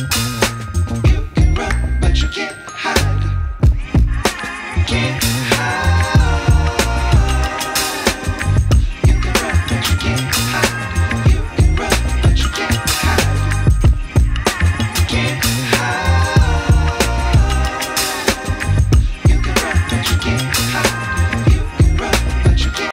Thank you.